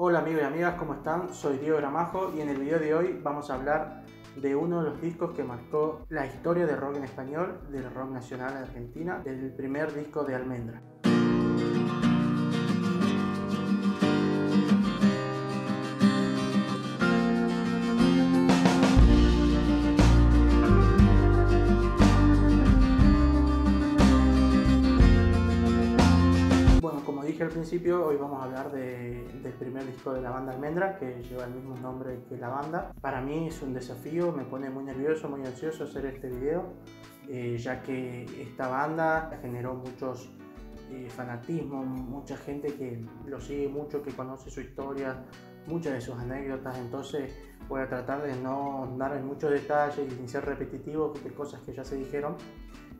Hola amigos y amigas, ¿cómo están? Soy Diego Gramajo y en el video de hoy vamos a hablar de uno de los discos que marcó la historia del rock en español, del rock nacional de Argentina, del primer disco de Almendra. Principio, hoy vamos a hablar del primer disco de la banda Almendra, que lleva el mismo nombre que la banda. Para mí es un desafío, me pone muy nervioso, muy ansioso hacer este video, eh, ya que esta banda generó muchos eh, fanatismos, mucha gente que lo sigue mucho, que conoce su historia, muchas de sus anécdotas, entonces voy a tratar de no dar en muchos detalles y ser repetitivo, porque cosas que ya se dijeron.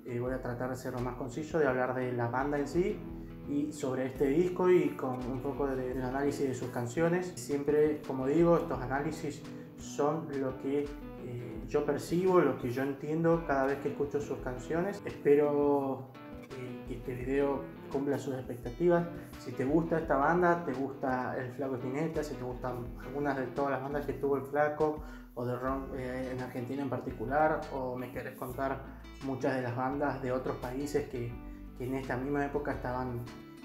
Eh, voy a tratar de ser lo más conciso, de hablar de la banda en sí y sobre este disco y con un poco de, análisis de sus canciones. Siempre, como digo, estos análisis son lo que eh, yo percibo, lo que yo entiendo cada vez que escucho sus canciones. Espero eh, que este video cumpla sus expectativas. Si te gusta esta banda, te gusta el Flaco Espineta, si te gustan algunas de todas las bandas que tuvo el Flaco o de rock eh, en Argentina en particular, o me querés contar muchas de las bandas de otros países que que en esta misma época estaban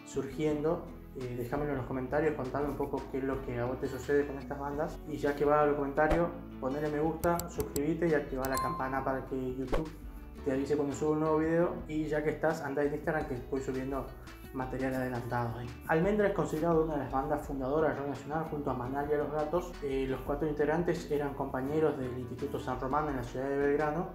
surgiendo. Eh, déjamelo en los comentarios, contame un poco qué es lo que a vos te sucede con estas bandas. Y ya que va a los comentarios, ponle me gusta, suscríbete y activa la campana para que YouTube te avise cuando subo un nuevo video. Y ya que estás, anda en Instagram que estoy subiendo material adelantado ahí. Almendra es considerado una de las bandas fundadoras rock nacional junto a Manal y a Los Gatos. Eh, los cuatro integrantes eran compañeros del Instituto San Román en la ciudad de Belgrano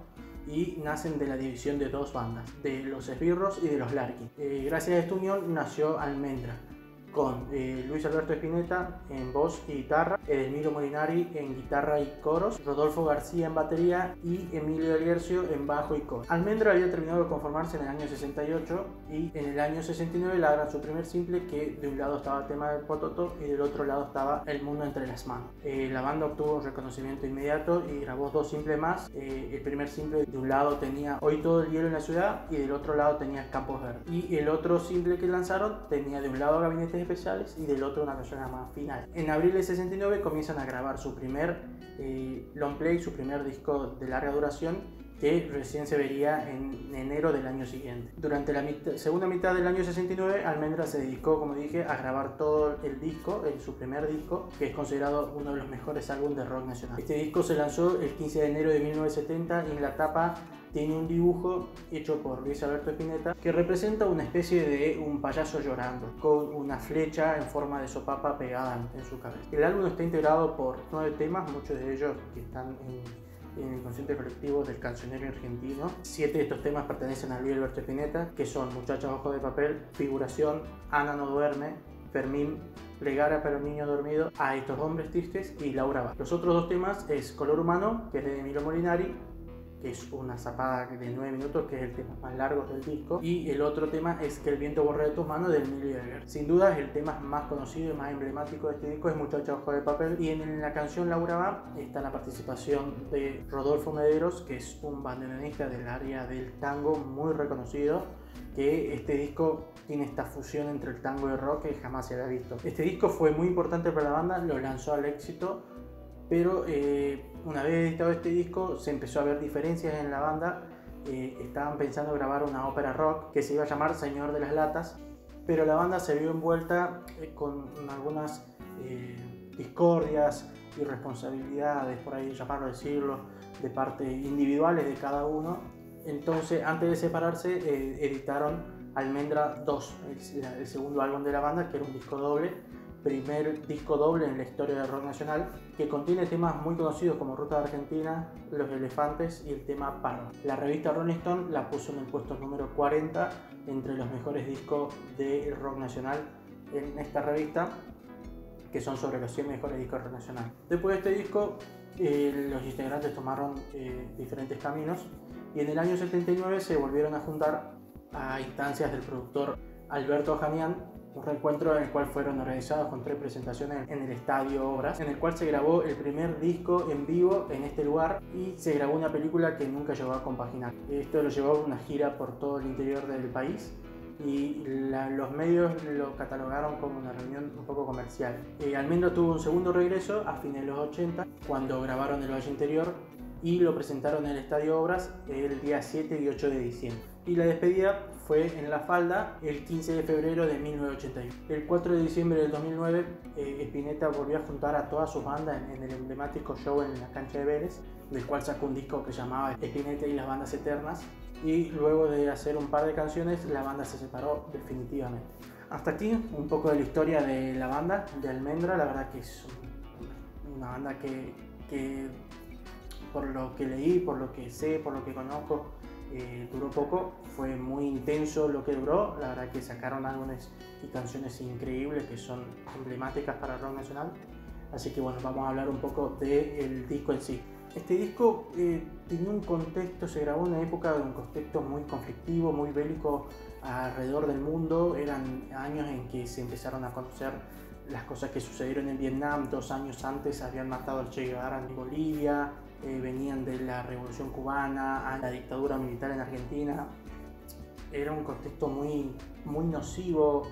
y nacen de la división de dos bandas, de los Esbirros y de los Larkin. Eh, gracias a esta unión nació Almendra, con eh, Luis Alberto Espineta en voz y guitarra, Edelmiro Molinari en guitarra y coros, Rodolfo García en batería y Emilio Aliercio en bajo y coro. Almendra había terminado de conformarse en el año 68 y en el año 69 larga su primer simple que de un lado estaba el tema del Pototo y del otro lado estaba El Mundo Entre las Manos. Eh, la banda obtuvo un reconocimiento inmediato y grabó dos simples más. Eh, el primer simple de un lado tenía Hoy todo el hielo en la ciudad y del otro lado tenía Campos Verdes. Y el otro simple que lanzaron tenía de un lado Gabinete especiales y del otro una canción más final. En abril de 69 comienzan a grabar su primer eh, long play, su primer disco de larga duración que recién se vería en enero del año siguiente. Durante la segunda mitad del año 69, Almendra se dedicó, como dije, a grabar todo el disco, el, su primer disco, que es considerado uno de los mejores álbumes de rock nacional. Este disco se lanzó el 15 de enero de 1970 y en la tapa tiene un dibujo hecho por Luis Alberto Espineta que representa una especie de un payaso llorando con una flecha en forma de sopapa pegada en su cabeza. El álbum está integrado por nueve temas, muchos de ellos que están en en el consciente colectivo del cancionero argentino. Siete de estos temas pertenecen a Luis Alberto Espineta, que son Muchacha Ojo de Papel, Figuración, Ana no duerme, Fermín, Plegar para un niño dormido, A estos hombres tristes y Laura va. Los otros dos temas es Color Humano, que es de Emilio Molinari, que es una zapada de 9 minutos, que es el tema más largo del disco. Y el otro tema es Que el viento borre de tus manos del Emilio Berger. Sin duda, el tema más conocido y más emblemático de este disco es Muchacha Ojo de Papel. Y en la canción Laura va está la participación de Rodolfo Mederos, que es un bandoneonista del área del tango muy reconocido que este disco tiene esta fusión entre el tango y el rock que jamás se había visto. Este disco fue muy importante para la banda, lo lanzó al éxito pero eh, una vez editado este disco se empezó a ver diferencias en la banda. Eh, estaban pensando grabar una ópera rock que se iba a llamar Señor de las Latas, pero la banda se vio envuelta eh, con algunas discordias, irresponsabilidades, por ahí llamarlo decirlo, de parte individuales de cada uno. Entonces, antes de separarse, editaron Almendra 2, el segundo álbum de la banda, que era un disco doble primer disco doble en la historia del rock nacional, que contiene temas muy conocidos como Ruta de Argentina, Los Elefantes y el tema Parra. La revista Rolling Stone la puso en el puesto número 40 entre los mejores discos del rock nacional en esta revista, que son sobre los 100 mejores discos rock nacional. Después de este disco, eh, los integrantes tomaron eh, diferentes caminos y en el año 79 se volvieron a juntar a instancias del productor Alberto Jamián un reencuentro en el cual fueron organizados con tres presentaciones en el Estadio Obras, en el cual se grabó el primer disco en vivo en este lugar y se grabó una película que nunca llegó a compaginar. Esto lo llevó a una gira por todo el interior del país y los medios lo catalogaron como una reunión un poco comercial. Eh, Almendra tuvo un segundo regreso a fines de los 80 cuando grabaron El Valle Interior y lo presentaron en el Estadio Obras el día 7 y 8 de diciembre. Y la despedida fue en La Falda el 15 de febrero de 1981. El 4 de diciembre del 2009, eh, Spinetta volvió a juntar a toda su banda en, el emblemático show en la cancha de Vélez, del cual sacó un disco que llamaba Spinetta y las bandas eternas. Y luego de hacer un par de canciones, la banda se separó definitivamente. Hasta aquí un poco de la historia de la banda, de Almendra. La verdad que es una banda que, que por lo que leí, por lo que sé, por lo que conozco, eh, duró poco, fue muy intenso lo que duró, la verdad que sacaron álbumes y canciones increíbles que son emblemáticas para el rock nacional, así que bueno, vamos a hablar un poco del disco en sí. Este disco eh, tiene un contexto, se grabó en una época de un contexto muy conflictivo, muy bélico alrededor del mundo, eran años en que se empezaron a conocer las cosas que sucedieron en Vietnam, dos años antes habían matado al Che Guevara en Bolivia, eh, venían de la Revolución Cubana, a la dictadura militar en Argentina. Era un contexto muy, muy nocivo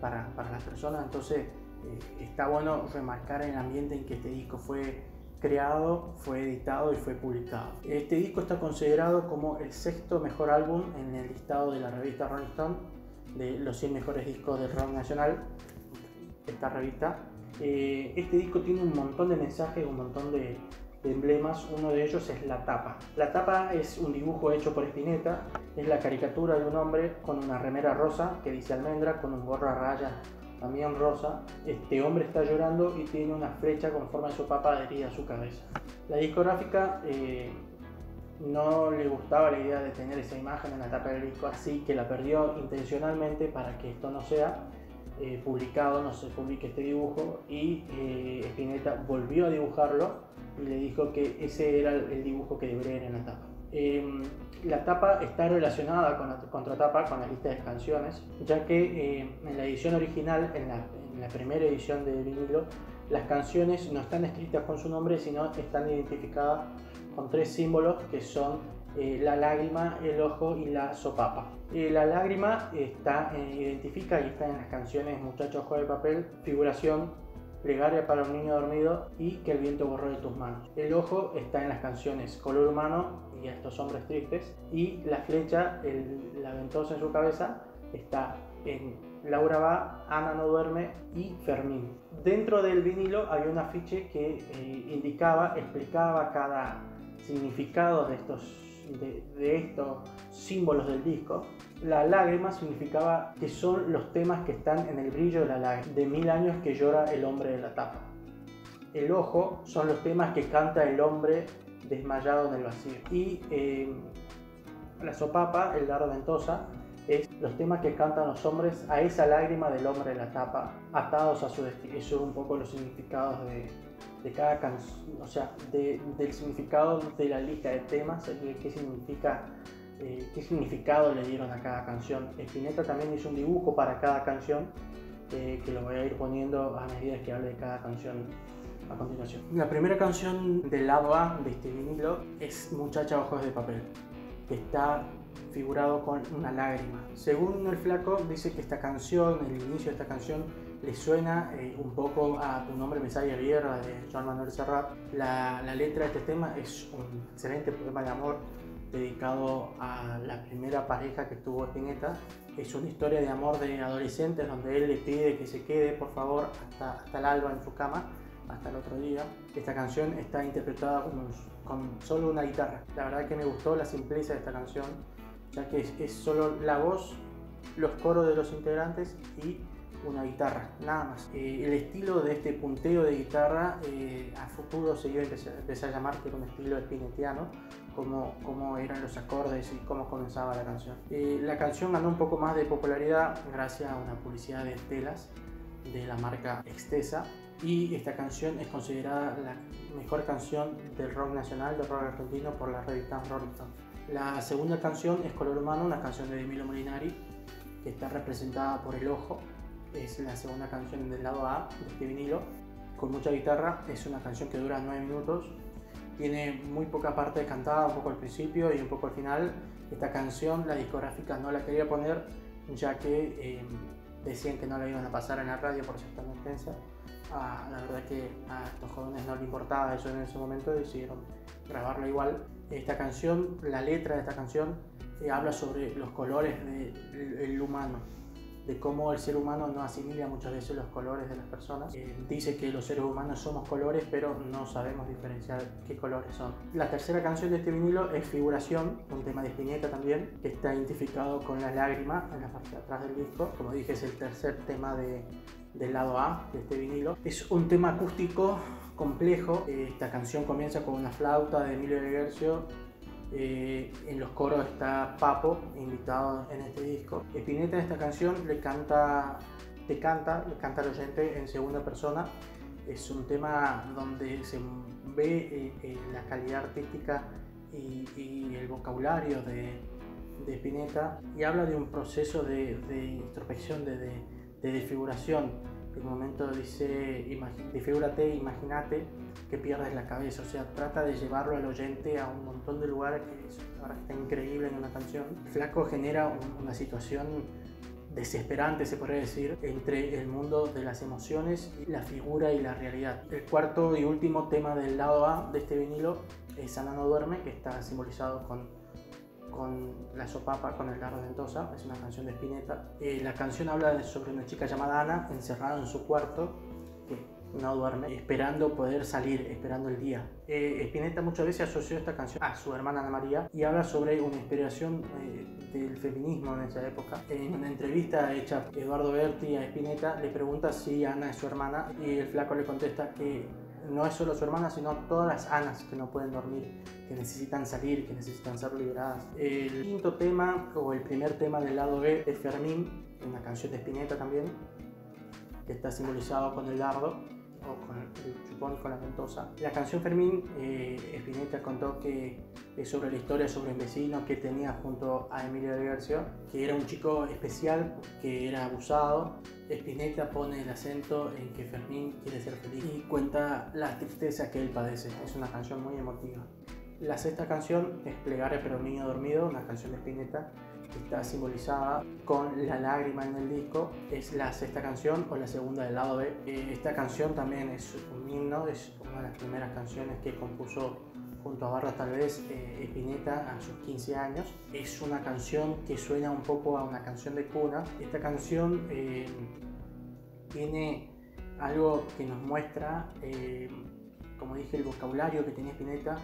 para, para las personas, entonces eh, está bueno remarcar el ambiente en que este disco fue creado, fue editado y fue publicado. Este disco está considerado como el sexto mejor álbum en el listado de la revista Rolling Stone de los 100 mejores discos del rock nacional, esta revista. Eh, este disco tiene un montón de mensajes, un montón de, emblemas, uno de ellos es la tapa. La tapa es un dibujo hecho por Spinetta, es la caricatura de un hombre con una remera rosa que dice almendra, con un gorro a rayas también rosa. Este hombre está llorando y tiene una flecha con forma de su papa adherida a su cabeza. La discográfica eh, no le gustaba la idea de tener esa imagen en la tapa del disco, así que la perdió intencionalmente para que esto no sea eh, publicado, no se publique este dibujo y eh, Spinetta volvió a dibujarlo le dijo que ese era el dibujo que debería ir en la tapa. Em, la tapa está relacionada con la contratapa, con la lista de canciones, ya que eh, en la edición original, en la, primera edición de vinilo, las canciones no están escritas con su nombre, sino están identificadas con tres símbolos que son eh, la lágrima, el ojo y la sopapa. Eh, la lágrima está, identifica y está en las canciones Muchacho Ojo de Papel, figuración, Plegaria para un niño dormido y Que el viento borró de tus manos. El ojo está en las canciones Color humano y A estos hombres tristes y la flecha, la ventosa en su cabeza, está en Laura va, Ana no duerme y Fermín. Dentro del vinilo había un afiche que eh, indicaba, explicaba cada significado de estos de, estos símbolos del disco, la lágrima significaba que son los temas que están en el brillo de la lágrima, de mil años que llora el hombre de la tapa. El ojo son los temas que canta el hombre desmayado en el vacío. Y eh, la sopapa, el dardo ventosa, es los temas que cantan los hombres a esa lágrima del hombre de la tapa, atados a su destino. Eso es un poco los significados de, de cada canción, o sea, del significado de la lista de temas, qué significa, eh, qué significado le dieron a cada canción. Spinetta también hizo un dibujo para cada canción eh, que lo voy a ir poniendo a medida que hable de cada canción a continuación. La primera canción del lado A de este vinilo es Muchacha Ojos de Papel, que está figurado con una lágrima. Según el flaco, dice que esta canción, el inicio de esta canción, le suena eh, un poco a Tu nombre me sale Guerra de Joan Manuel Serrat. La, la, letra de este tema es un excelente poema de amor dedicado a la primera pareja que tuvo Spinetta. Es una historia de amor de adolescentes donde él le pide que se quede por favor hasta, hasta el alba en su cama, hasta el otro día. Esta canción está interpretada con, solo una guitarra. La verdad que me gustó la simpleza de esta canción, ya que es solo la voz, los coros de los integrantes y una guitarra, nada más. Eh, el estilo de este punteo de guitarra eh, a futuro se iba a empezar, a llamar que era un estilo espinetiano, como, como eran los acordes y cómo comenzaba la canción. Eh, la canción ganó un poco más de popularidad gracias a una publicidad de telas de la marca Extesa y esta canción es considerada la mejor canción del rock nacional, del rock argentino por la revista Rolling Stone. La segunda canción es Color Humano, una canción de Emilio Molinari que está representada por el ojo es la segunda canción del lado A de este vinilo, con mucha guitarra, es una canción que dura 9 minutos, tiene muy poca parte cantada, un poco al principio y un poco al final. Esta canción la discográfica no la quería poner ya que decían que no la iban a pasar en la radio por cierta emergencia. Ah, la verdad que a estos jóvenes no les importaba eso en ese momento, decidieron grabarla igual. Esta canción, la letra de esta canción, eh, habla sobre los colores del humano, de cómo el ser humano no asimila muchas veces los colores de las personas. Eh, dice que los seres humanos somos colores, pero no sabemos diferenciar qué colores son. La tercera canción de este vinilo es Figuración, un tema de Spinetta también, que está identificado con la lágrima en la parte de atrás del disco. Como dije, es el tercer tema de, del lado A de este vinilo. Es un tema acústico complejo. Esta canción comienza con una flauta de Emilio de Gercio eh, en los coros está Papo, invitado en este disco. Spinetta en esta canción le canta, te canta, le canta al oyente en segunda persona. Es un tema donde se ve eh, eh, la calidad artística y, el vocabulario de, de, Spinetta y habla de un proceso de, introspección, de, de desfiguración en un momento dice, figúrate, imagínate que pierdes la cabeza, o sea, trata de llevarlo al oyente a un montón de lugares que ahora está increíble en una canción. Flaco genera una situación desesperante, se podría decir, entre el mundo de las emociones, la figura y la realidad. El cuarto y último tema del lado A de este vinilo es Ana no duerme, que está simbolizado con con La Sopapa, con el Largo Ventosa, es una canción de Spinetta. Eh, la canción habla sobre una chica llamada Ana encerrada en su cuarto no duerme, esperando poder salir, esperando el día. Eh, Spinetta muchas veces asoció esta canción a su hermana Ana María y habla sobre una inspiración eh, del feminismo en esa época. En una entrevista hecha Eduardo Berti a Spinetta le pregunta si Ana es su hermana y el flaco le contesta que no es solo su hermana, sino todas las Anas que no pueden dormir, que necesitan salir, que necesitan ser liberadas. El quinto tema, o el primer tema del lado B, es Fermín, una canción de Spinetta también, que está simbolizado con el dardo o con el chupón con la ventosa. La canción Fermín, eh, Spinetta contó que es sobre la historia sobre un vecino que tenía junto a Emilio de García, que era un chico especial, que era abusado. Spinetta pone el acento en que Fermín quiere ser feliz y cuenta la tristeza que él padece. Es una canción muy emotiva. La sexta canción es Plegare pero niño dormido, una canción de Spinetta está simbolizada con la lágrima en el disco. Es la sexta canción o la segunda del lado B. Eh, esta canción también es un himno, es una de las primeras canciones que compuso junto a Barra tal vez eh, Spinetta a sus 15 años. Es una canción que suena un poco a una canción de cuna. Esta canción eh, tiene algo que nos muestra, como dije, el vocabulario que tenía Spinetta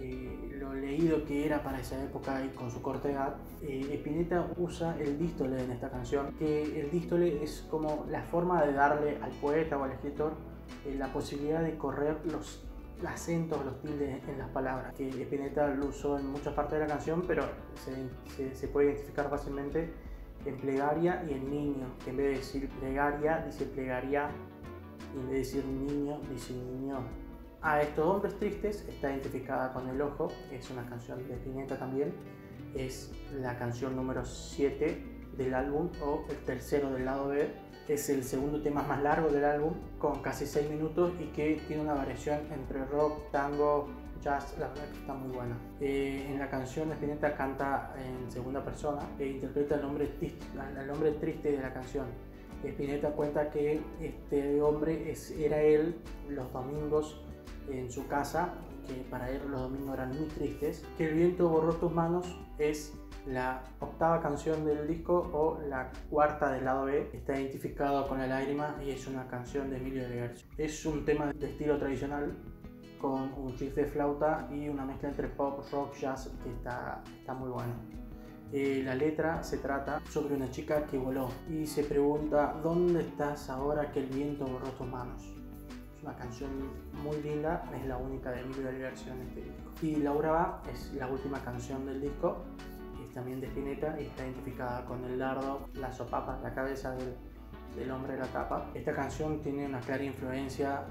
eh, lo leído que era para esa época y con su corta edad, eh, Spinetta usa el dístole en esta canción, que el dístole es como la forma de darle al poeta o al escritor eh, la posibilidad de correr los acentos, los tildes en las palabras, que Spinetta lo usó en muchas partes de la canción, pero se, se, puede identificar fácilmente en plegaria y en niño, que en vez de decir plegaria, dice plegaria, y en vez de decir niño, dice niño a estos hombres tristes está identificada con El Ojo, es una canción de Spinetta también, es la canción número 7 del álbum o el tercero del lado B, es el segundo tema más largo del álbum con casi 6 minutos y que tiene una variación entre rock, tango, jazz, la verdad que está muy buena. Eh, en la canción Spinetta canta en segunda persona e interpreta el nombre, el triste de la canción. Spinetta cuenta que este hombre es, era él los domingos en su casa, que para él los domingos eran muy tristes, que el viento borró tus manos es la octava canción del disco o la cuarta del lado B. Está identificado con la lágrima y es una canción de Emilio de García. Es un tema de estilo tradicional con un chiste de flauta y una mezcla entre pop, rock, jazz que está, está muy bueno. Eh, la letra se trata sobre una chica que voló y se pregunta ¿dónde estás ahora que el viento borró tus manos? Una canción muy linda, es la única de del García en este disco. Y Laura va es la última canción del disco, es también de Spinetta y está identificada con el dardo, la sopapa, la cabeza del, del hombre de la tapa. Esta canción tiene una clara influencia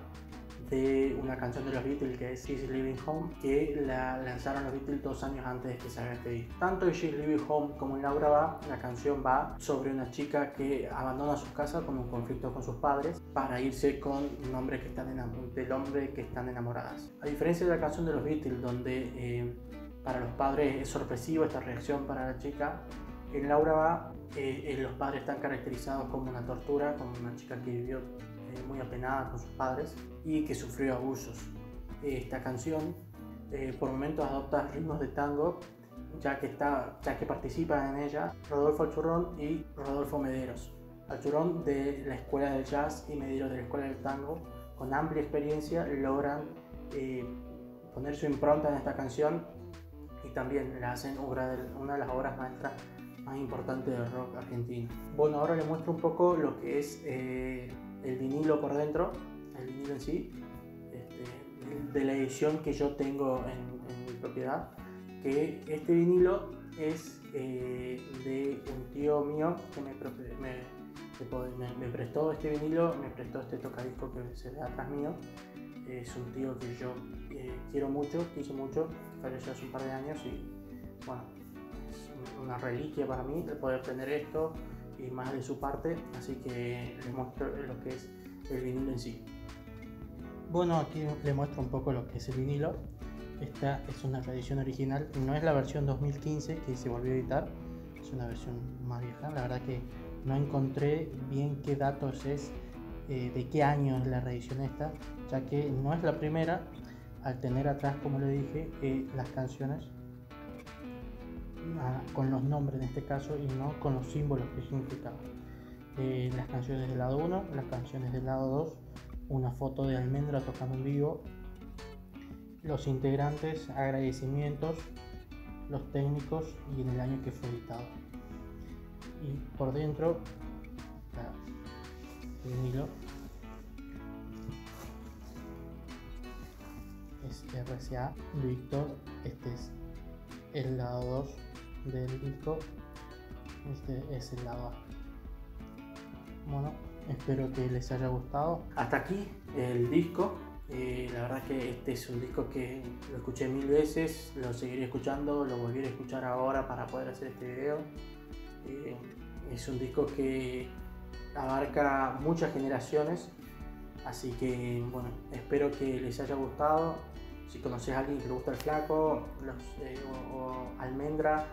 de una canción de los Beatles que es She's Living Home, que la lanzaron los Beatles dos años antes de que salga este disco. Tanto en She's Living Home como en Laura va, la canción va sobre una chica que abandona su casa con un conflicto con sus padres para irse con un hombre que están del hombre que están enamoradas. A diferencia de la canción de los Beatles, donde eh, para los padres es sorpresivo esta reacción para la chica, En Laura va, eh, los padres están caracterizados como una tortura, como una chica que vivió muy apenada con sus padres y que sufrió abusos. esta canción por momentos adopta ritmos de tango ya que, está, ya que participan en ella Rodolfo Alchurrón y Rodolfo Mederos. Alchurrón de la Escuela del Jazz y Mederos de la Escuela del Tango, con amplia experiencia, logran eh, poner su impronta en esta canción y también la hacen una de las obras maestras más importantes del rock argentino. Bueno, ahora les muestro un poco lo que es eh, el vinilo por dentro, el vinilo en sí, este, de la edición que yo tengo en mi propiedad que este vinilo es eh, de un tío mío que me, prestó este vinilo, me prestó este tocadisco que se ve atrás mío. Es un tío que yo eh, quiero mucho, quise mucho, falleció hace un par de años y bueno, es una reliquia para mí el poder tener esto y más de su parte, así que les muestro lo que es el vinilo en sí. Bueno, aquí les muestro un poco lo que es el vinilo. Esta es una reedición original, no es la versión 2015 que se volvió a editar, es una versión más vieja. La verdad que no encontré bien qué datos es, eh, de qué año es la reedición esta, ya que no es la primera, al tener atrás, como le dije, eh, las canciones con los nombres en este caso y no con los símbolos que significaban. Eh, las canciones del lado 1, las canciones del lado 2, una foto de almendra tocando en vivo los integrantes, agradecimientos, los técnicos y en el año que fue editado. Y por dentro, el vinilo es RCA Víctor, este es el lado 2 del disco, este es el lado. Bueno, espero que les haya gustado. Hasta aquí el disco eh, la verdad que este es un disco que lo escuché mil veces, lo seguiré escuchando, lo volveré a escuchar ahora para poder hacer este video. Eh, es un disco que abarca muchas generaciones, así que bueno, espero que les haya gustado. Si conoces a alguien que le gusta el flaco eh, o, almendra,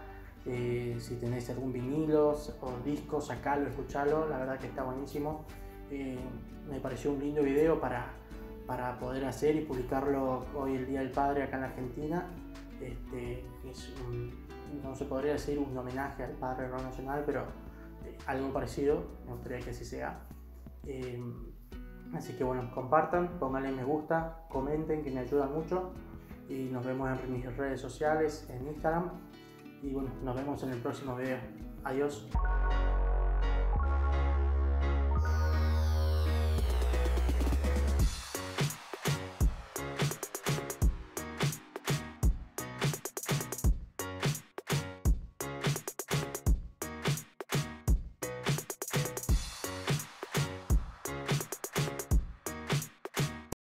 si tenés algún vinilo o disco, sacalo, escuchalo, la verdad que está buenísimo. me pareció un lindo video para para poder hacer y publicarlo hoy el Día del Padre acá en Argentina. Este, es no se podría decir un homenaje al padre nacional, pero eh, algo parecido, me gustaría que así sea. Eh, así que bueno, compartan, pónganle me gusta, comenten que me ayudan mucho y nos vemos en mis redes sociales, en Instagram y bueno, nos vemos en el próximo video. Adiós.